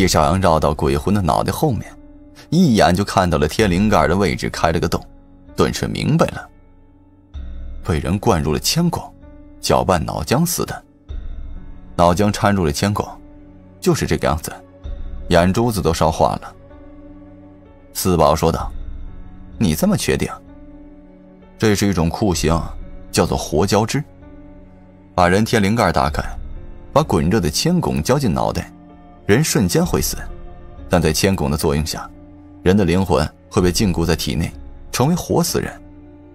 叶少阳绕到鬼魂的脑袋后面，一眼就看到了天灵盖的位置开了个洞，顿时明白了，被人灌入了铅汞，搅拌脑浆似的。脑浆掺入了铅汞，就是这个样子，眼珠子都烧化了。四宝说道：“你这么确定？这是一种酷刑，叫做活胶汁。把人天灵盖打开，把滚热的铅汞浇进脑袋。”人瞬间会死，但在铅汞的作用下，人的灵魂会被禁锢在体内，成为活死人，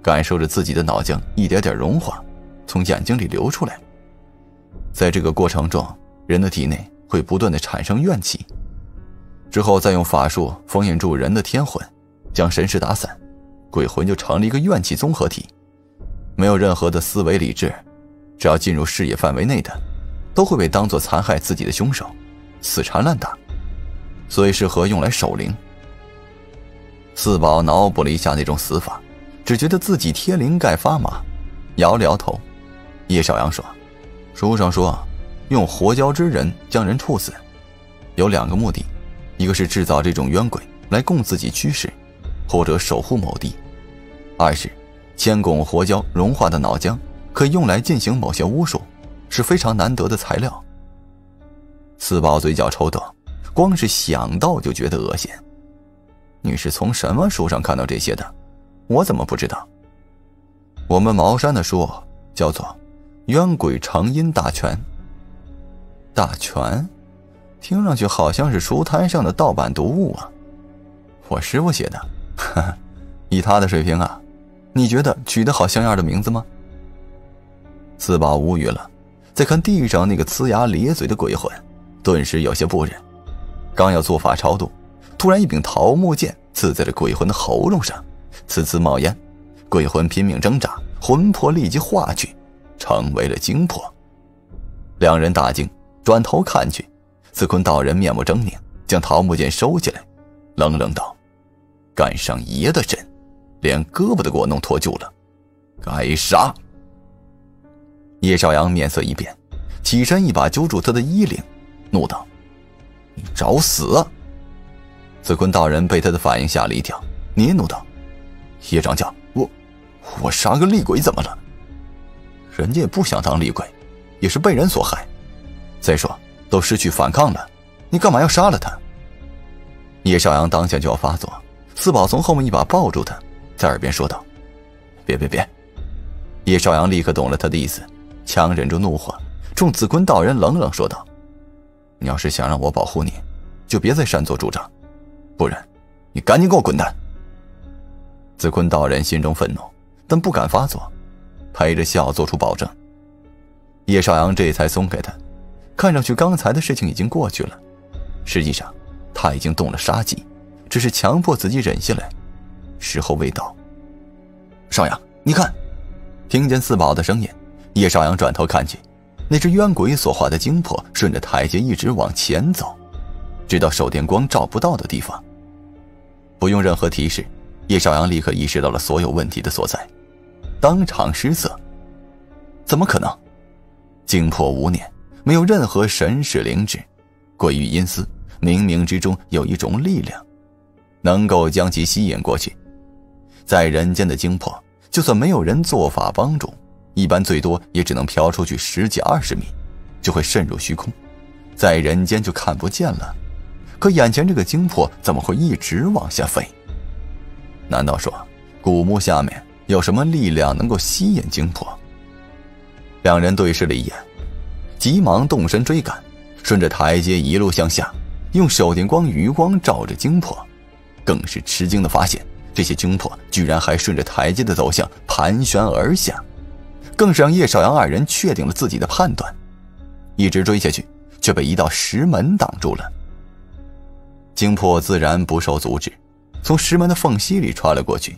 感受着自己的脑浆一点点融化，从眼睛里流出来。在这个过程中，人的体内会不断的产生怨气，之后再用法术封印住人的天魂，将神识打散，鬼魂就成了一个怨气综合体，没有任何的思维理智，只要进入视野范围内的，都会被当作残害自己的凶手。死缠烂打，所以适合用来守灵。四宝脑补了一下那种死法，只觉得自己天灵盖发麻，摇了摇头。叶少阳说：“书上说，用活胶之人将人处死，有两个目的，一个是制造这种冤鬼来供自己驱使，或者守护某地；二是铅汞活胶融化的脑浆可以用来进行某些巫术，是非常难得的材料。”四宝嘴角抽动，光是想到就觉得恶心。你是从什么书上看到这些的？我怎么不知道？我们茅山的书叫做《冤鬼成阴大全》。大全，听上去好像是书摊上的盗版读物啊。我师傅写的，哈哈，以他的水平啊，你觉得取得好像样的名字吗？四宝无语了，再看地上那个呲牙咧嘴的鬼魂。顿时有些不忍，刚要做法超度，突然一柄桃木剑刺在了鬼魂的喉咙上，呲呲冒烟，鬼魂拼命挣扎，魂魄立即化去，成为了精魄。两人大惊，转头看去，子坤道人面目狰狞，将桃木剑收起来，冷冷道：“干上爷的身，连胳膊都给我弄脱臼了，该杀！”叶少阳面色一变，起身一把揪住他的衣领。怒道：“你找死！”子坤道人被他的反应吓了一跳，嗫嚅道：“叶长教，我我杀个厉鬼怎么了？人家也不想当厉鬼，也是被人所害。再说都失去反抗了，你干嘛要杀了他？”叶少阳当下就要发作，四宝从后面一把抱住他，在耳边说道：“别别别！”叶少阳立刻懂了他的意思，强忍住怒火，冲子坤道人冷冷说道。你要是想让我保护你，就别再擅作主张，不然，你赶紧给我滚蛋！子坤道人心中愤怒，但不敢发作，陪着笑做出保证。叶少阳这才松开他，看上去刚才的事情已经过去了，实际上他已经动了杀机，只是强迫自己忍下来，时候未到。少阳，你看，听见四宝的声音，叶少阳转头看去。那只冤鬼所化的精魄顺着台阶一直往前走，直到手电光照不到的地方。不用任何提示，叶少阳立刻意识到了所有问题的所在，当场失色。怎么可能？精魄无念，没有任何神识灵智，鬼域阴司，冥冥之中有一种力量，能够将其吸引过去。在人间的精魄，就算没有人做法帮助。一般最多也只能飘出去十几二十米，就会渗入虚空，在人间就看不见了。可眼前这个精魄怎么会一直往下飞？难道说古墓下面有什么力量能够吸引精魄？两人对视了一眼，急忙动身追赶，顺着台阶一路向下，用手电光余光照着精魄，更是吃惊的发现，这些精魄居然还顺着台阶的走向盘旋而下。更是让叶少阳二人确定了自己的判断，一直追下去，却被一道石门挡住了。精魄自然不受阻止，从石门的缝隙里穿了过去。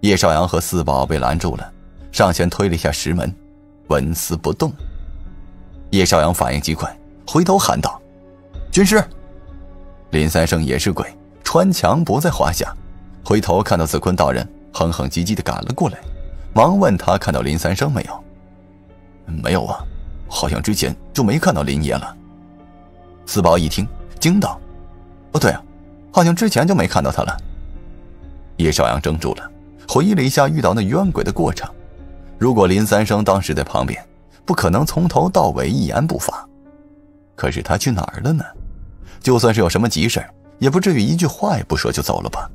叶少阳和四宝被拦住了，上前推了一下石门，纹丝不动。叶少阳反应极快，回头喊道：“军师！”林三生也是鬼，穿墙不在话下，回头看到子坤道人，哼哼唧唧的赶了过来。忙问他看到林三生没有？没有啊，好像之前就没看到林爷了。四宝一听，惊道：“哦，对啊，好像之前就没看到他了。”叶少阳怔住了，回忆了一下遇到那冤鬼的过程。如果林三生当时在旁边，不可能从头到尾一言不发。可是他去哪儿了呢？就算是有什么急事也不至于一句话也不说就走了吧？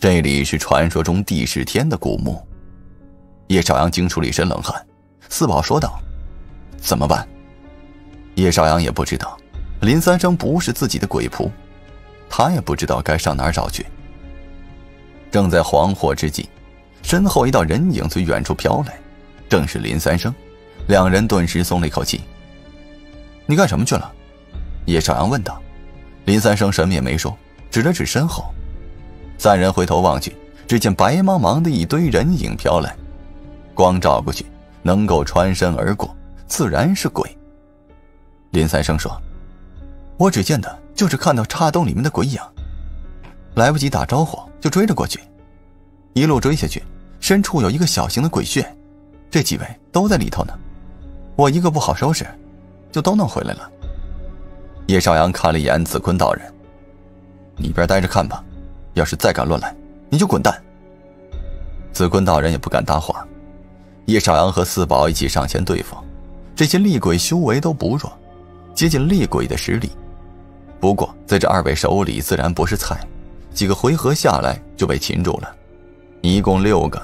这里是传说中帝释天的古墓。叶少阳惊出了一身冷汗。四宝说道：“怎么办？”叶少阳也不知道，林三生不是自己的鬼仆，他也不知道该上哪儿找去。正在惶惑之际，身后一道人影从远处飘来，正是林三生。两人顿时松了一口气。“你干什么去了？”叶少阳问道。林三生什么也没说，指了指身后。三人回头望去，只见白茫茫的一堆人影飘来，光照过去。能够穿身而过，自然是鬼。林三生说：“我只见的就是看到岔洞里面的鬼影，来不及打招呼就追了过去。一路追下去，深处有一个小型的鬼穴，这几位都在里头呢。我一个不好收拾，就都弄回来了。”叶少阳看了一眼子坤道人：“你边待着看吧，要是再敢乱来，你就滚蛋。”子坤道人也不敢搭话。叶少阳和四宝一起上前对付，这些厉鬼修为都不弱，接近厉鬼的实力。不过在这二位手里自然不是菜，几个回合下来就被擒住了，一共六个，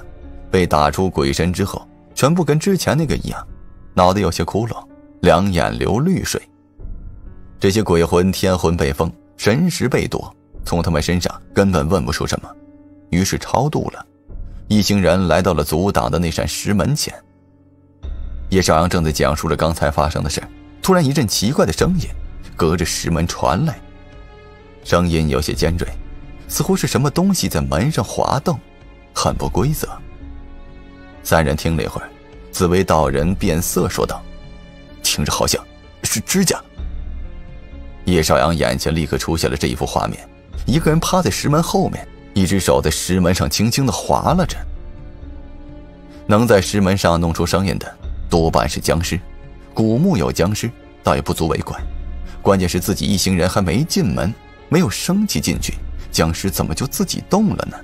被打出鬼神之后，全部跟之前那个一样，脑袋有些窟窿，两眼流绿水。这些鬼魂天魂被封，神识被夺，从他们身上根本问不出什么，于是超度了。一行人来到了阻挡的那扇石门前。叶少阳正在讲述着刚才发生的事，突然一阵奇怪的声音隔着石门传来，声音有些尖锐，似乎是什么东西在门上滑动，很不规则。三人听了一会儿，紫薇道人变色说道：“听着好像是指甲。”叶少阳眼前立刻出现了这一幅画面：一个人趴在石门后面。一只手在石门上轻轻的划拉着，能在石门上弄出声音的多半是僵尸。古墓有僵尸，倒也不足为怪。关键是自己一行人还没进门，没有生气进去，僵尸怎么就自己动了呢？